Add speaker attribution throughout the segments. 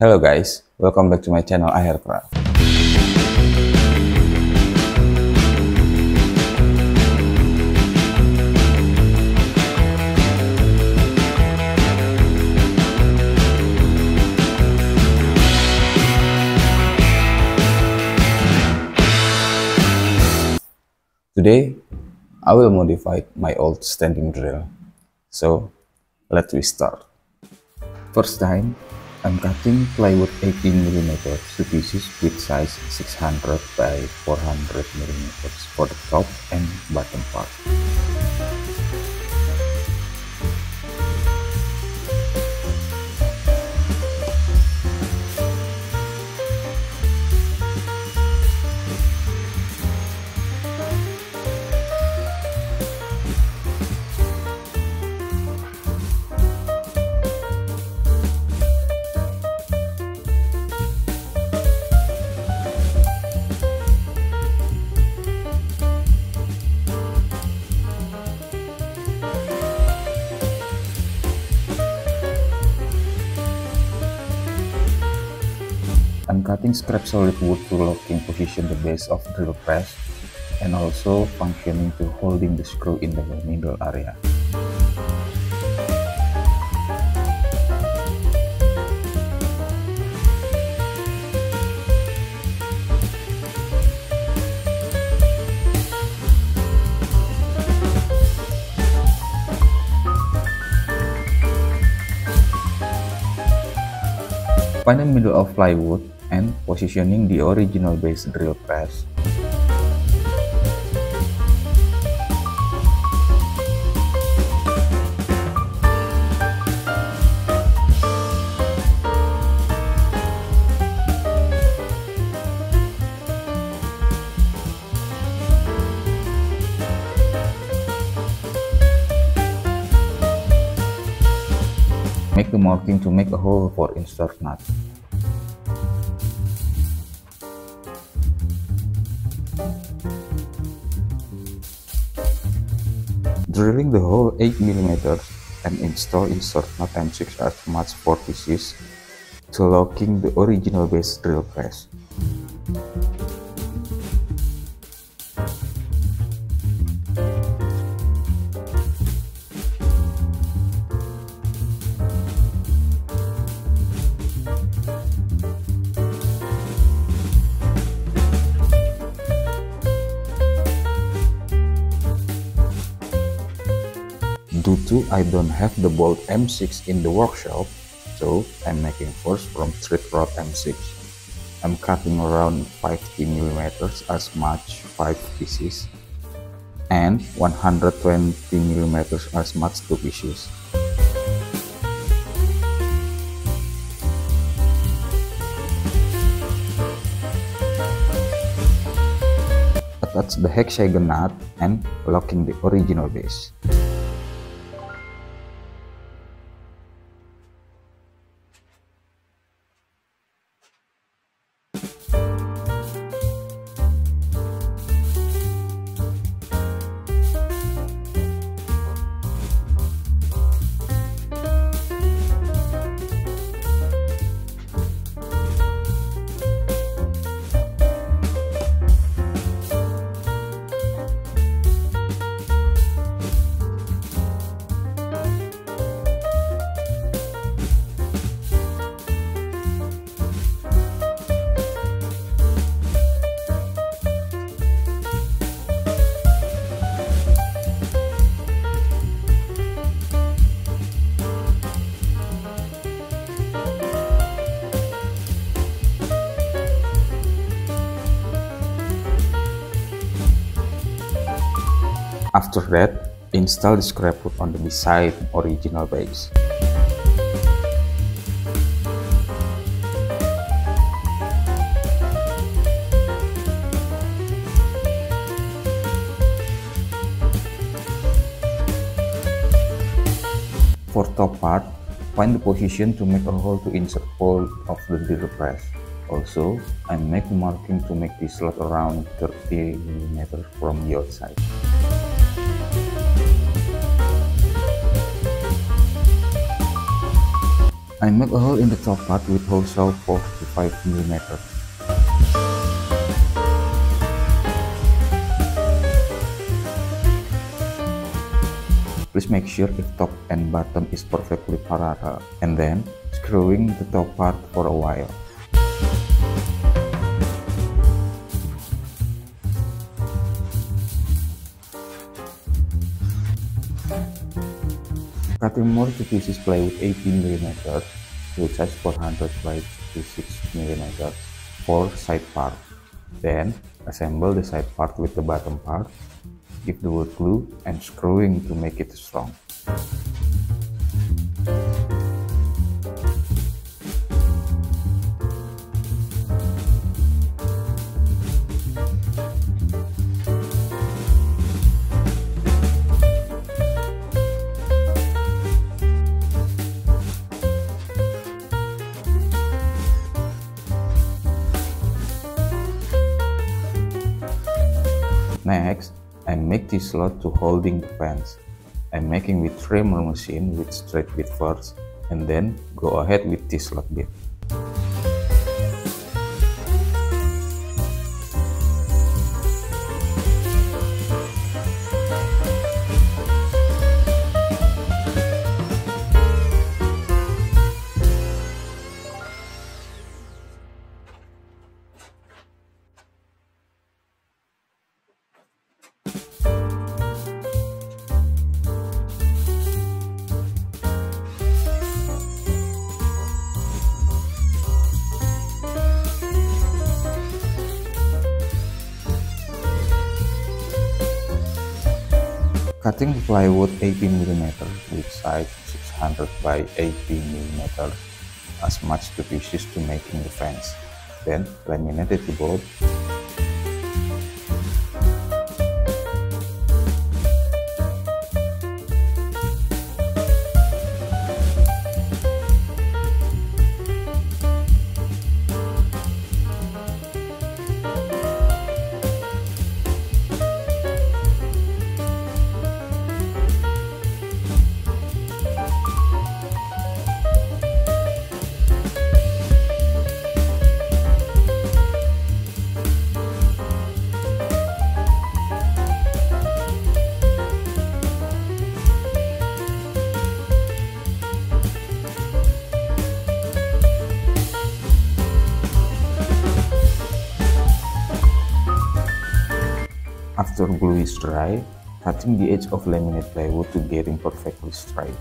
Speaker 1: Hello guys, welcome back to my channel Aher Craft. Today, I will modify my old standing drill. So, let's we start. First time, I'm cutting plywood 18mm to pieces with size 600 by 400mm for the top and bottom part. Cutting scrap solid wood to locking position the base of drill press and also functioning to holding the screw in the middle area. Find the middle of plywood and positioning the original base drill press. Make the marking to make a hole for insert nut. Drilling the hole 8mm and install insert nut and 6 earth mats for pieces to locking the original base drill press. I don't have the bolt M6 in the workshop, so I'm making first from thread rod M6. I'm cutting around 50 millimeters as much 5 pieces and 120 millimeters as much 2 pieces. Attach the hexagon nut and locking the original base. After that, install the scrap wood on the beside original base. For top part, find the position to make a hole to insert hole of the drill press. Also, I make marking to make the slot around 30 mm from the outside. I make a hole in the top part with hole saw 4 to 5 mm. Please make sure if top and bottom is perfectly parallel and then screwing the top part for a while. More to pieces 18mm with size 400 by 56mm for side part. Then assemble the side part with the bottom part give the wood glue and screwing to make it strong. Next, I make this slot to holding the fence. I'm making with trimmer machine with straight bit first and then go ahead with this slot bit. Cutting plywood 18mm with size 600 by 18mm as much to pieces to making the fence. Then laminate the board After glue is dry, cutting the edge of laminate plywood to getting perfectly straight.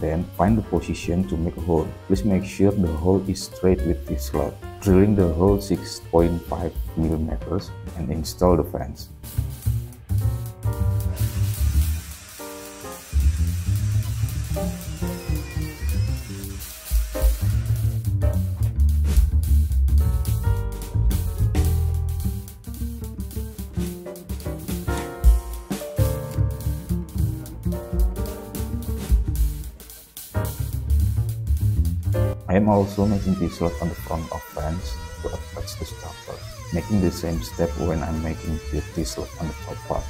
Speaker 1: Then find the position to make a hole. Please make sure the hole is straight with this slot. Drilling the hole 6.5 mm and install the fence. I am also making the slot on the front of fence to attach the stopper, making the same step when I'm making the T-slot on the top part.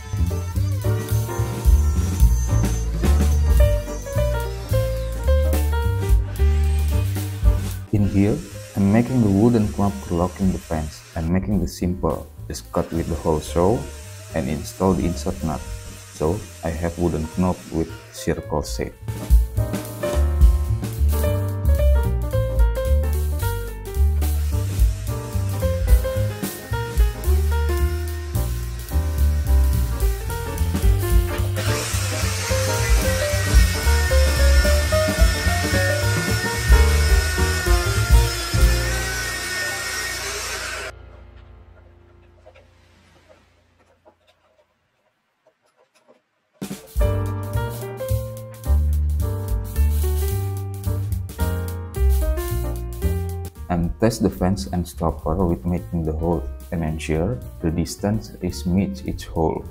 Speaker 1: In here, I'm making the wooden knob for locking the fence. I'm making the simple, just cut with the hole saw and install the insert nut. So I have wooden knob with circle shape. Test the fence and stopper with making the hole and ensure the distance is meets each hole.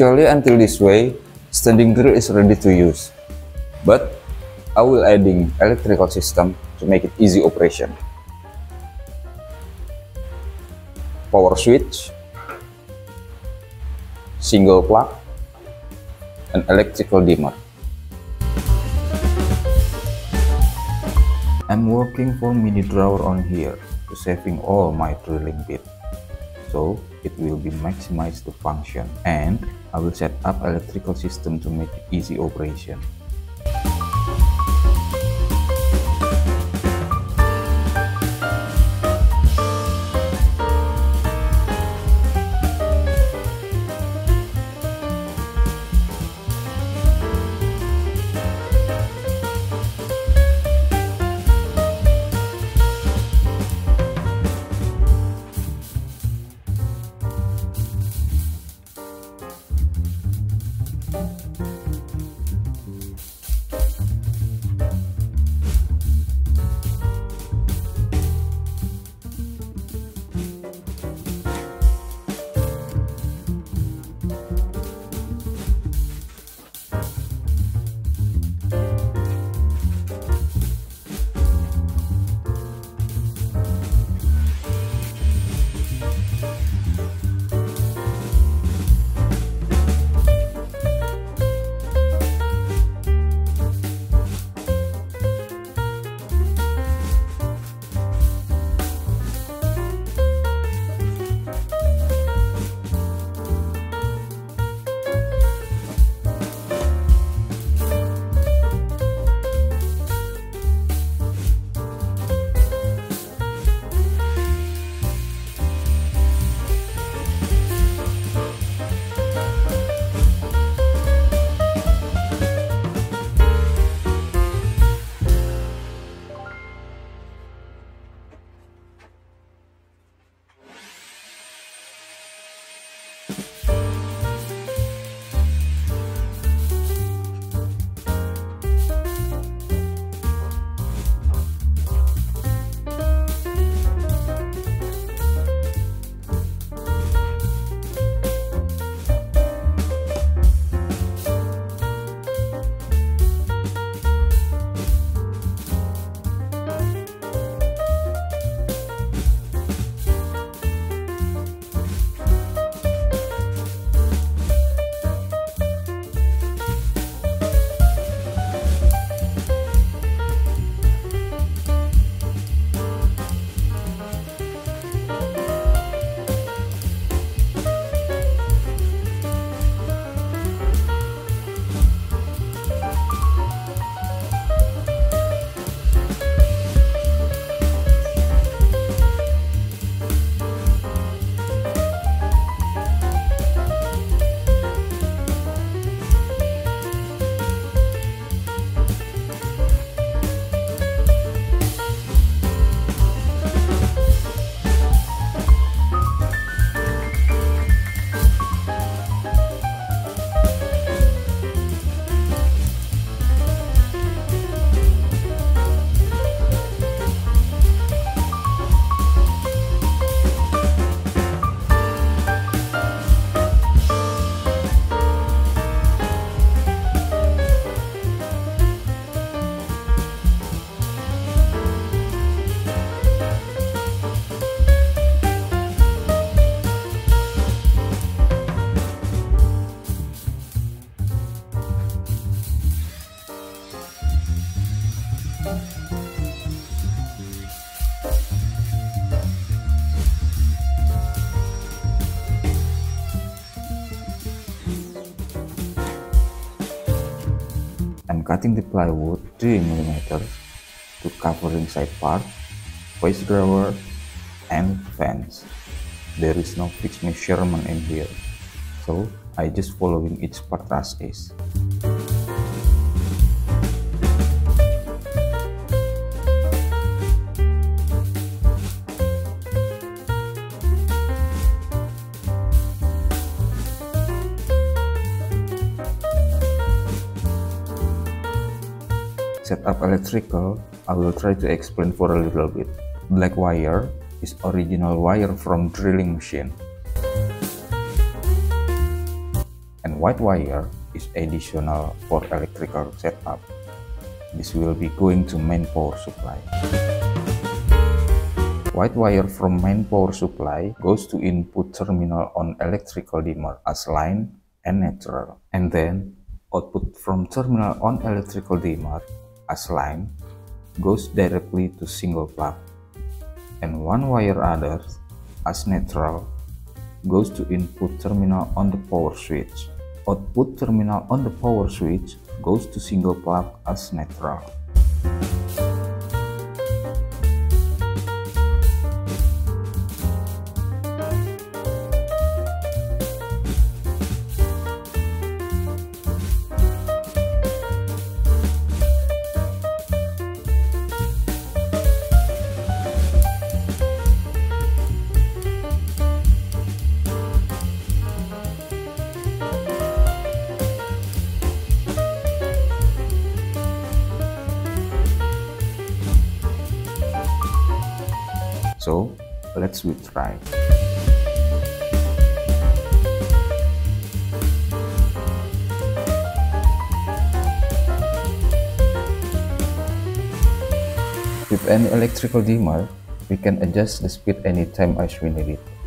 Speaker 1: Actually, until this way, standing drill is ready to use. But I will adding electrical system to make it easy operation. Power switch, single plug, and electrical dimmer. I'm working for mini drawer on here to saving all my drilling bit. So it will be maximized to function and I will set up electrical system to make easy operation. Cutting the plywood 3mm to covering side part, face drawer, and fence. There is no fixed measurement in here, so I just following each part as is. Up electrical, I will try to explain for a little bit. Black wire is original wire from drilling machine. And white wire is additional for electrical setup. This will be going to main power supply. White wire from main power supply goes to input terminal on electrical dimmer as line and neutral. And then output from terminal on electrical dimmer as line goes directly to single plug. And one wire other as neutral goes to input terminal on the power switch. Output terminal on the power switch goes to single plug as neutral. Let's retry. With any electrical dimmer, we can adjust the speed anytime as we need it.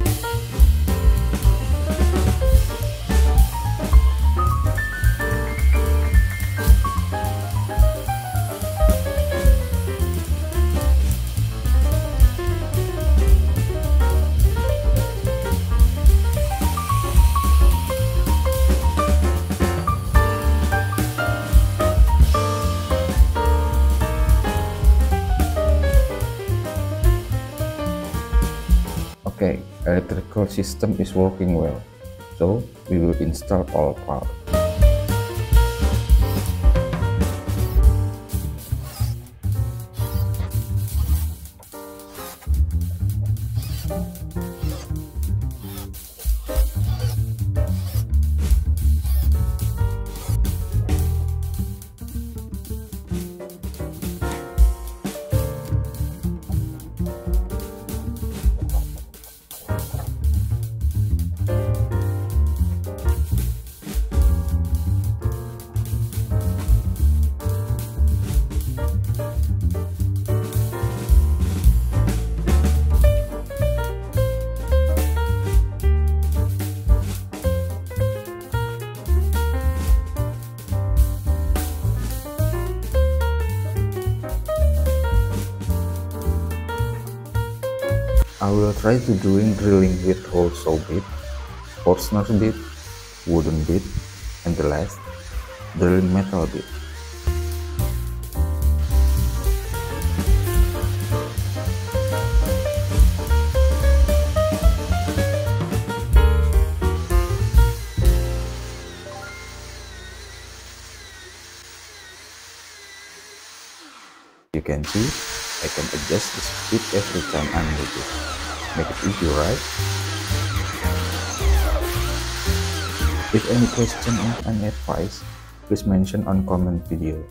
Speaker 1: Okay, electrical system is working well, so we will install all parts. Will try to doing drilling with hole saw bit, Forstner bit, wooden bit, and the last, drilling metal bit. You can see, I can adjust the speed every time I need it. Make it easy, right? If any question or any advice, please mention on comment video.